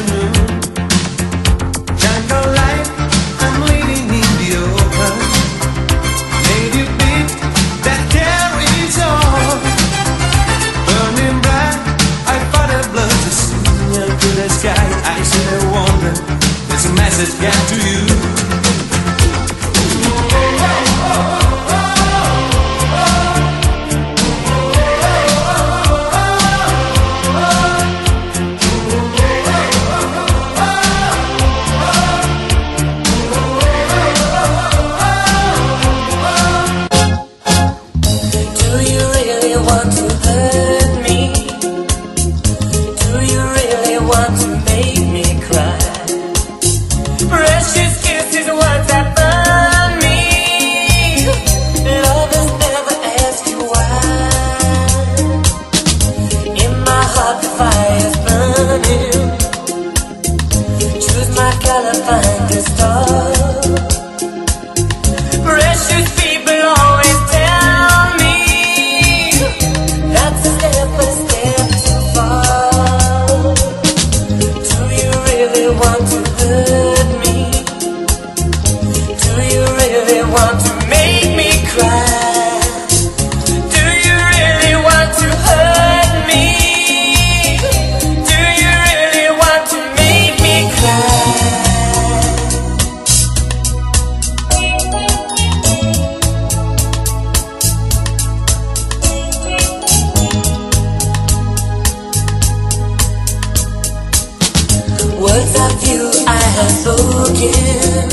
afternoon words of you I have spoken.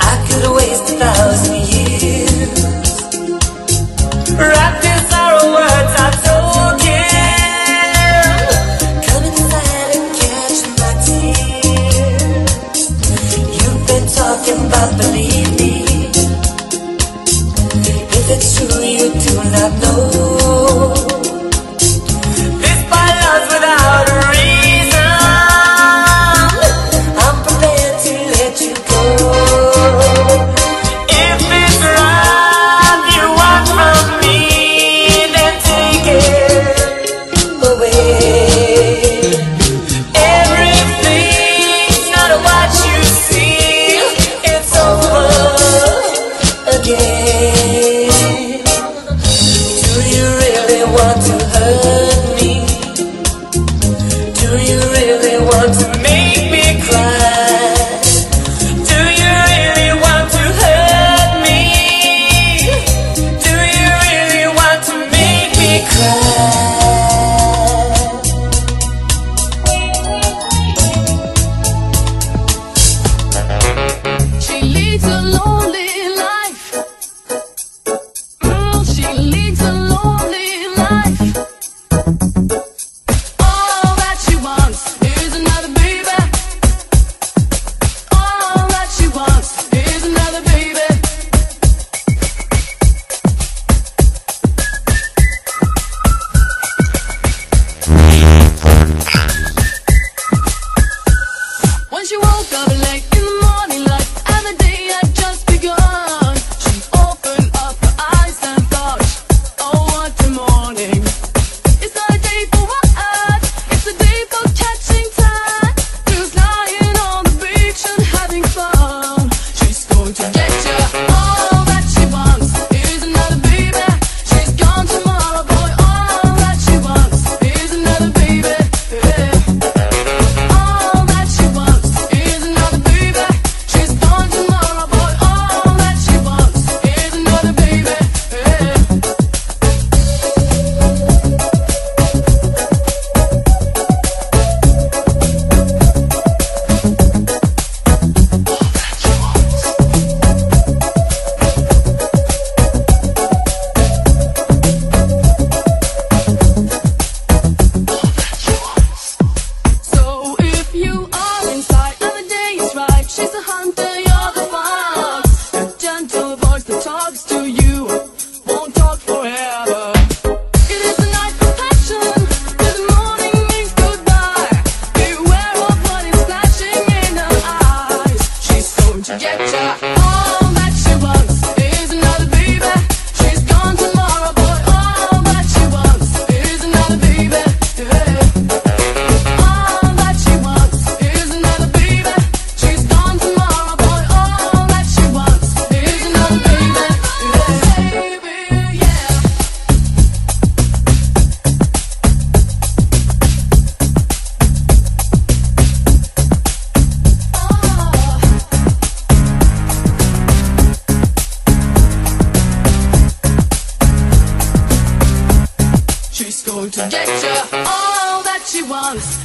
I could waste a thousand years. Practice our words I've spoken. Come inside and catch my tears. You've been talking about belief.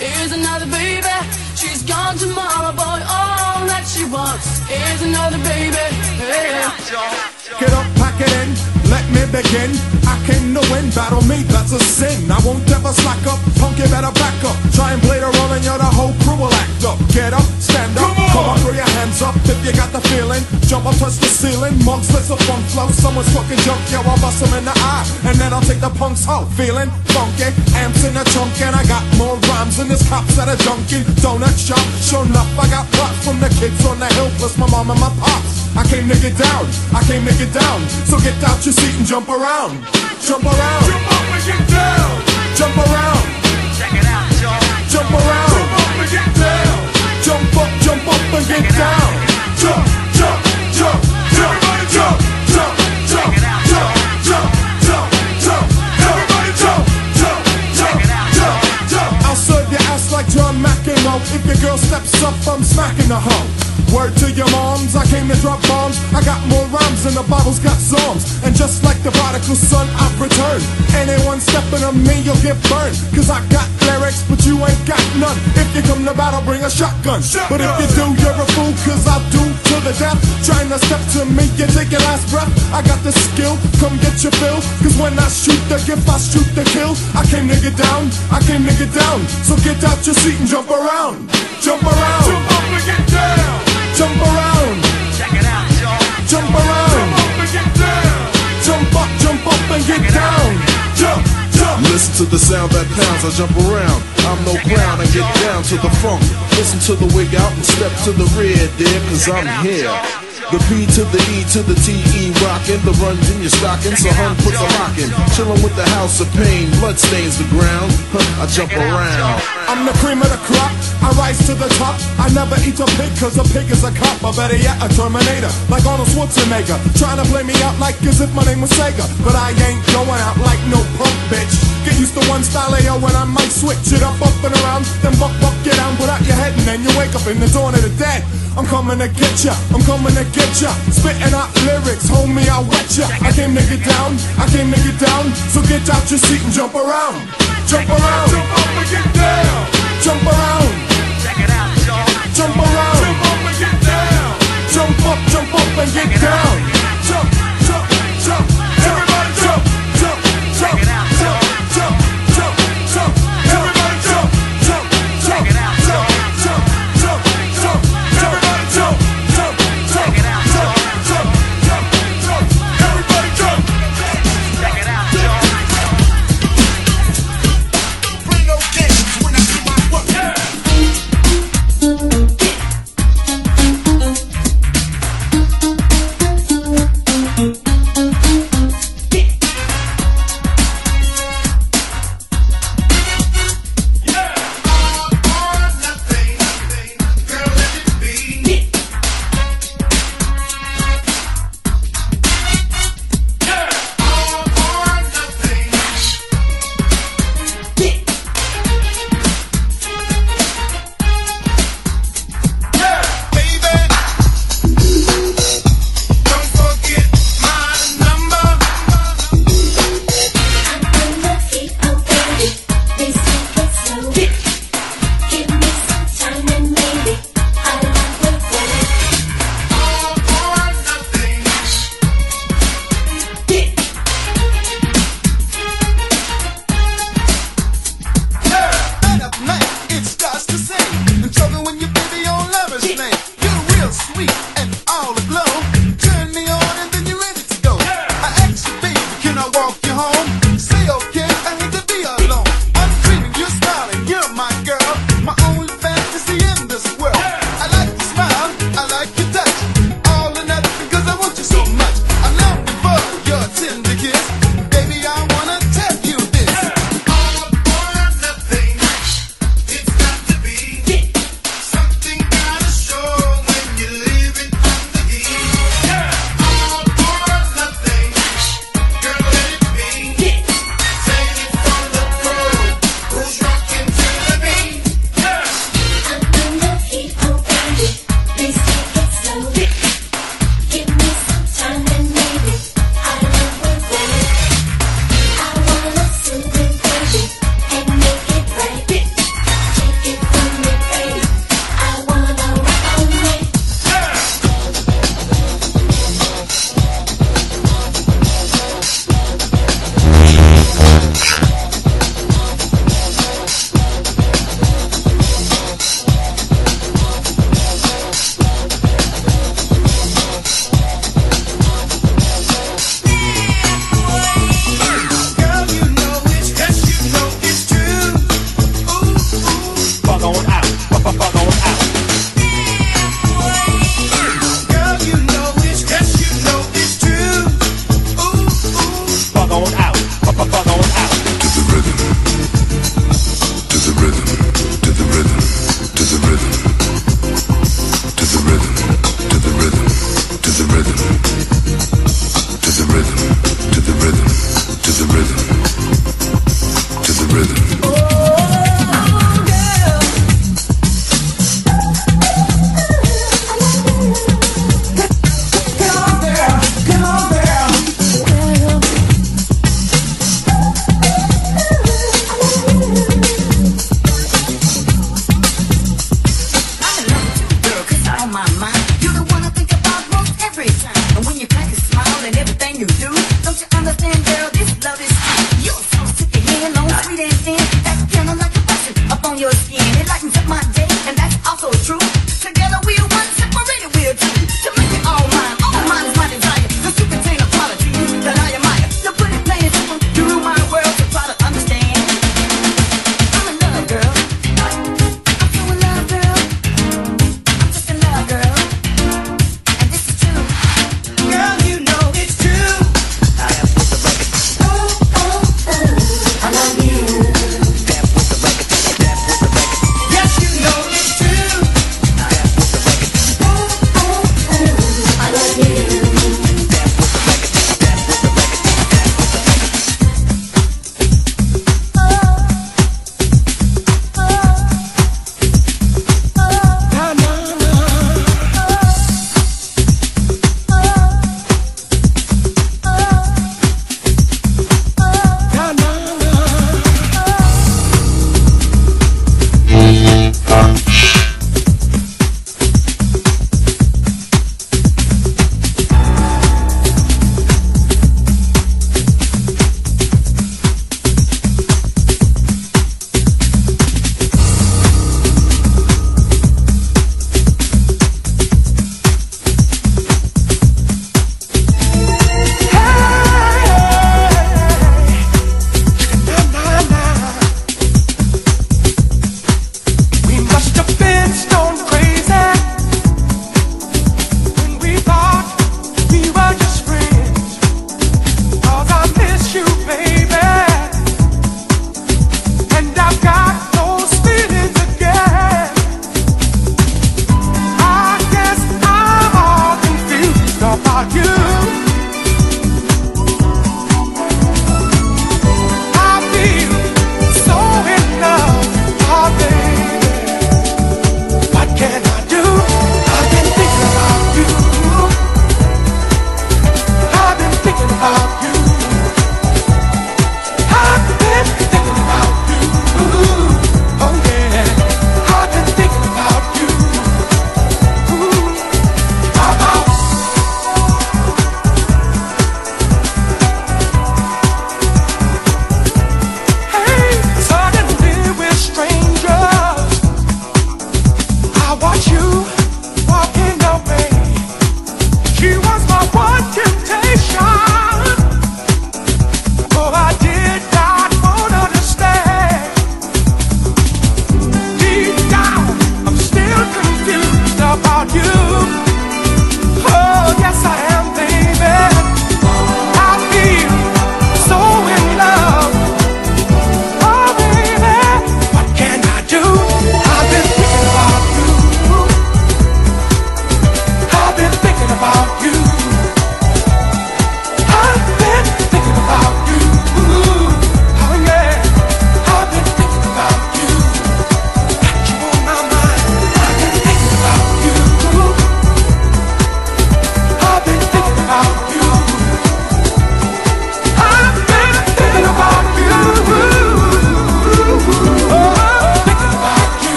Is another baby. She's gone tomorrow, boy. All that she wants is another baby. Yeah. Get up, pack it in, let me begin. I came to win, battle me, that's a sin. I won't ever slack up, punk, you better back up. Try and play the role and you're the whole crew will act up. Get up, stand up, come on, throw your hands up if you got the feeling. Jump up, touch the ceiling, monks, let's a funk flow. Someone's fucking junk, yo, I'll bust them in the eye. And then I'll take the punks out, feeling funky. Amps in the trunk and I got more rhymes than this cops at a junkie donut shop. Sure enough, I got props from the kids on the hill, plus my mom and my pops. I came to get down, I came to get down. So get out your seat and jump around. Jump around. Jump up and get down. Jump around. Check it out, y'all. Jump around. Jump up and get down. Jump up, jump up and get down. Steps up, I'm smacking the hoe. Word to your moms, I came to drop bombs. I got more rhymes than the Bible's got psalms. And just like the prodigal son, I've returned. Anyone stepping on me, you'll get burned. Cause I got lyrics, but you ain't got none. If you come to battle, bring a shotgun. But if you do, you're a fool, cause I do to the death. Trying to step to me, you take your last breath. I got the skill, come get your fill. Cause when I shoot the gift, I shoot the kill. I came to get down, I came to get down. So get out your seat and jump around. Jump around. Jump up and get down. Jump around. Check it out, y'all. Jump around. Jump up, jump up and get down. Jump, jump. Listen to the sound that pounds. I jump around. I'm no clown. I get down to the funk. Listen to the wig out and step to the rear, dear, cause I'm here. The B to the E to the T E rockin', the runs in your stocking, so hun put the lockin' Chillin' with the house of pain, blood stains the ground. I jump around. I'm the cream of the crop. I rise to the top. I never eat a pig cause a pig is a cop. Or better yet, a Terminator. Like Arnold Schwarzenegger. Trying to play me out like as if my name was Sega. But I ain't going out like no punk bitch. Get used to one style AO when I might switch it up, up and around. Then buck, buck, get down, put out your head and then you wake up in the dawn of the dead. I'm coming to get ya. I'm coming to get ya. Spitting out lyrics, homie, I'll wet ya. I came to get down. I came to get down. So get out your seat and jump around. Jump around. Jump up and get down. Jump around.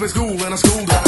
leaving school and I schooled her.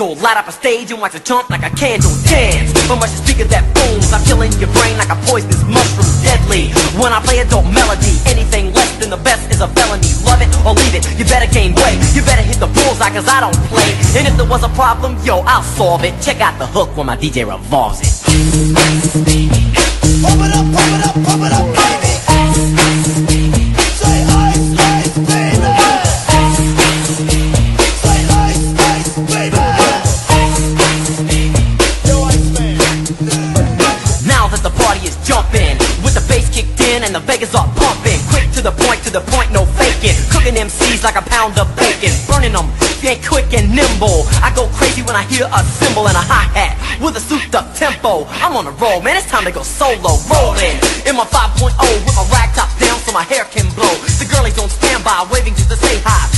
A light up a stage and watch a chump like a candle dance. From much speaker that booms, I'm killing your brain like a poisonous mushroom, deadly. When I play a dope melody, anything less than the best is a felony. Love it or leave it, you better gain weight. You better hit the bullseye cause I don't play. And if there was a problem, yo, I'll solve it. Check out the hook when my DJ revolves it. Pump it up, pump it up, pump it up, Cooking MCs like a pound of bacon. Burning them, get quick and nimble. I go crazy when I hear a cymbal and a hi-hat. With a souped up tempo, I'm on a roll, man, it's time to go solo. Rolling in my 5.0 with my rag top down so my hair can blow. The girlies on standby, waving just to say hi.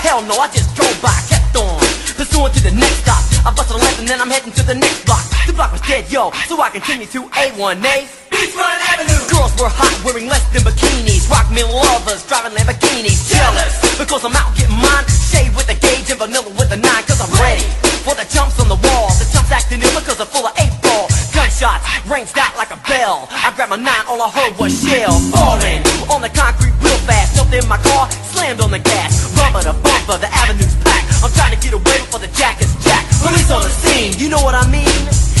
Hell no, I just drove by, kept on. Pursuing to the next stop. I busted a left and then I'm heading to the next block. The block was dead, yo, so I continue to A1A. Beachfront Avenue. Girls were hot, wearing less than bikinis. Rock me lovers, driving Lamborghinis. Jealous, because I'm out getting mine. Shay with the gauge and vanilla with the nine, cause I'm ready. For the jumps on the wall, the jumps acting ill because they're full of eight ball. Gunshots ranged out like a bell. I grabbed my nine, all I heard was shell falling on the concrete real fast. Jumped in my car, slammed on the gas. Rubber to bumper, the avenue's packed. I'm trying to get away before the jack is jacked. Police on the scene, you know what I mean?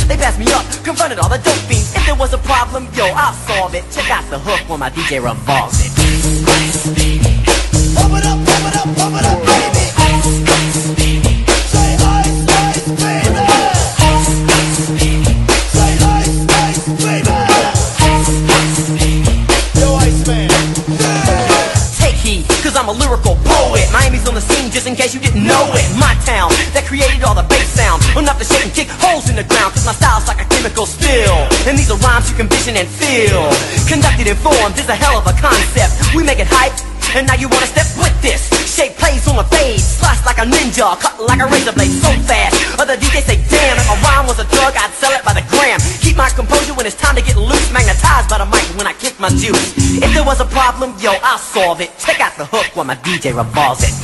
They passed me up, confronted all the dope fiends. Problem, yo, I'll solve it. Check out the hook when my DJ revolves it. Pump it up, pump it up, pump it up, And rhymes you can vision and feel. Conducted in forms is a hell of a concept. We make it hype. And now you wanna step with this Shape plays on a fade Slice like a ninja Cut like a razor blade So fast Other DJs say damn If a rhyme was a drug I'd sell it by the gram Keep my composure when it's time to get loose Magnetized by the mic when I kick my juice If there was a problem, yo, I'll solve it Check out the hook while my DJ revolves it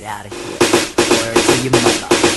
get out of here, or to your mother.